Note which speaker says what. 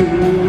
Speaker 1: You.